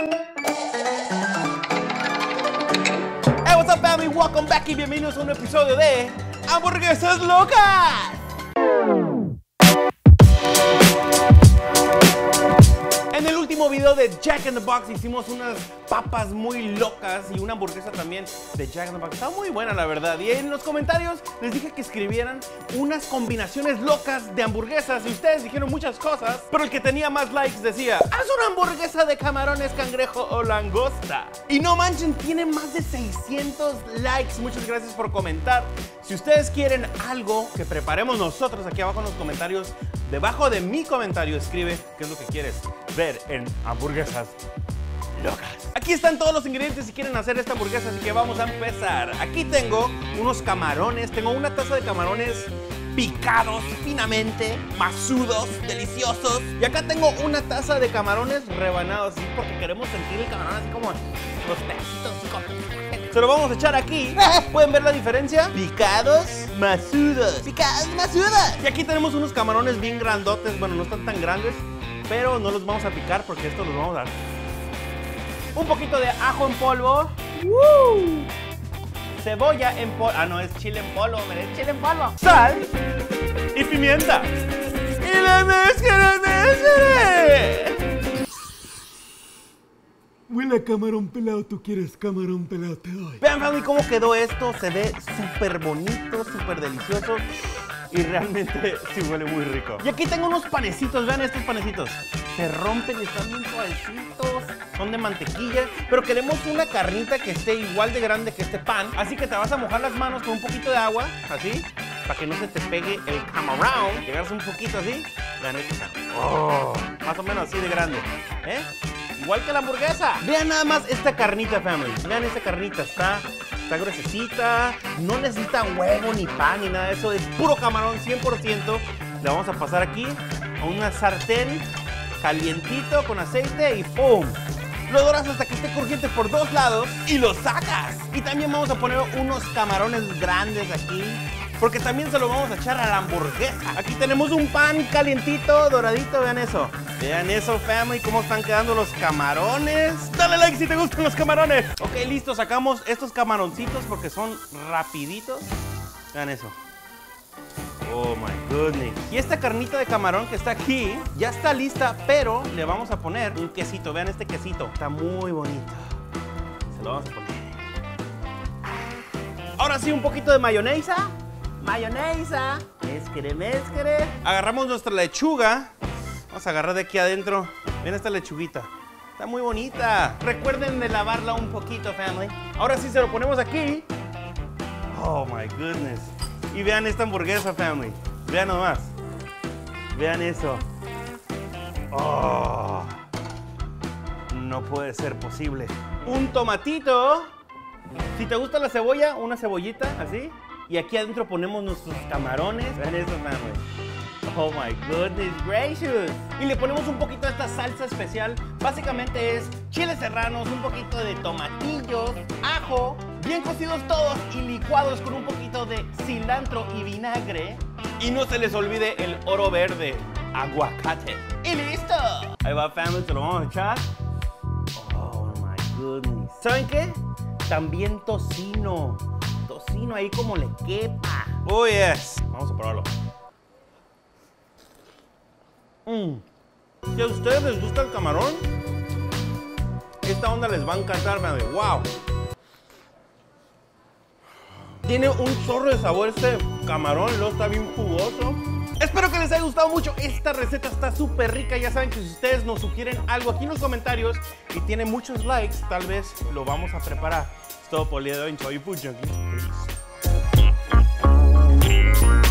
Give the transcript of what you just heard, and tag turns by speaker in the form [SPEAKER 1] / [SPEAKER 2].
[SPEAKER 1] Hey, what's up, family? Welcome back y bienvenidos a un episodio de Hamburguesas Locas. Jack in the Box hicimos unas papas muy locas y una hamburguesa también de Jack in the Box. Estaba muy buena, la verdad. Y en los comentarios les dije que escribieran unas combinaciones locas de hamburguesas y ustedes dijeron muchas cosas, pero el que tenía más likes decía, haz una hamburguesa de camarones, cangrejo o langosta. Y no manchen, tiene más de 600 likes. Muchas gracias por comentar. Si ustedes quieren algo que preparemos nosotros aquí abajo en los comentarios, debajo de mi comentario escribe qué es lo que quieres ver en hamburguesas locas. Aquí están todos los ingredientes si quieren hacer esta hamburguesa, así que vamos a empezar. Aquí tengo unos camarones, tengo una taza de camarones picados finamente, masudos, deliciosos. Y acá tengo una taza de camarones rebanados, así porque queremos sentir el camarón así como los pedacitos. como- Se lo vamos a echar aquí. ¿Pueden ver la diferencia? Picados, masudos. Picados, masudos. Y aquí tenemos unos camarones bien grandotes. Bueno, no están tan grandes, pero no los vamos a picar porque estos los vamos a dar un poquito de ajo en polvo. ¡Woo! Cebolla en polvo. Ah, no, es chile en polvo, hombre, es chile en polvo. Sal y pimienta. Y la mezcla.
[SPEAKER 2] Camarón pelado, tú quieres camarón pelado, te doy.
[SPEAKER 1] Vean, family, cómo quedó esto. Se ve súper bonito, súper delicioso. Y realmente sí huele muy rico. Y aquí tengo unos panecitos, vean estos panecitos. Se rompen y están bien suavecitos. Son de mantequilla. Pero queremos una carnita que esté igual de grande que este pan. Así que te vas a mojar las manos con un poquito de agua, así. Para que no se te pegue el camarón. Llegas un poquito así. Vean esto. Oh, más o menos así de grande. ¿Eh? Igual que la hamburguesa. Vean nada más esta carnita, family. Vean esta carnita. Está, está gruesecita. No necesita huevo ni pan ni nada de eso. Es puro camarón 100%. Le vamos a pasar aquí a una sartén calientito con aceite y ¡pum! Lo doras hasta que esté crujiente por dos lados y lo sacas. Y también vamos a poner unos camarones grandes aquí. Porque también se lo vamos a echar a la hamburguesa. Aquí tenemos un pan calientito, doradito, vean eso. Vean eso, family, cómo están quedando los camarones. Dale like si te gustan los camarones. Ok, listo, sacamos estos camaroncitos porque son rapiditos. Vean eso. Oh my goodness. Y esta carnita de camarón que está aquí ya está lista, pero le vamos a poner un quesito. Vean este quesito. Está muy bonito. Se lo vamos a poner. Ahora sí, un poquito de mayonesa. Mayonesa. Mezcre, mezcre. Agarramos nuestra lechuga. Vamos a agarrar de aquí adentro. Ven esta lechuguita. Está muy bonita. Recuerden de lavarla un poquito, family. Ahora sí se lo ponemos aquí. Oh my goodness. Y vean esta hamburguesa, family. Vean nomás. Vean eso. Oh. No puede ser posible. Un tomatito. Si te gusta la cebolla, una cebollita, así. Y aquí adentro ponemos nuestros camarones. Vean eso, family. Oh my goodness gracious. Y le ponemos un poquito de esta salsa especial. Básicamente es chiles serranos, un poquito de tomatillos, ajo, bien cocidos todos y licuados con un poquito de cilantro y vinagre. Y no se les olvide el oro verde, aguacate. ¡Y listo! Ahí va, family, se lo vamos a echar. Oh my goodness. ¿Saben qué? También tocino. Tocino ahí como le quepa. Oh yes. Vamos a probarlo. Mm. Si a ustedes les gusta el camarón, esta onda les va a encantar, family. Wow. Tiene un chorro de sabor este camarón, luego está bien jugoso. Espero que les haya gustado mucho. Esta receta está súper rica. Ya saben que si ustedes nos sugieren algo aquí en los comentarios y tiene muchos likes, tal vez lo vamos a preparar. Es todo por el día de hoy en Choy you.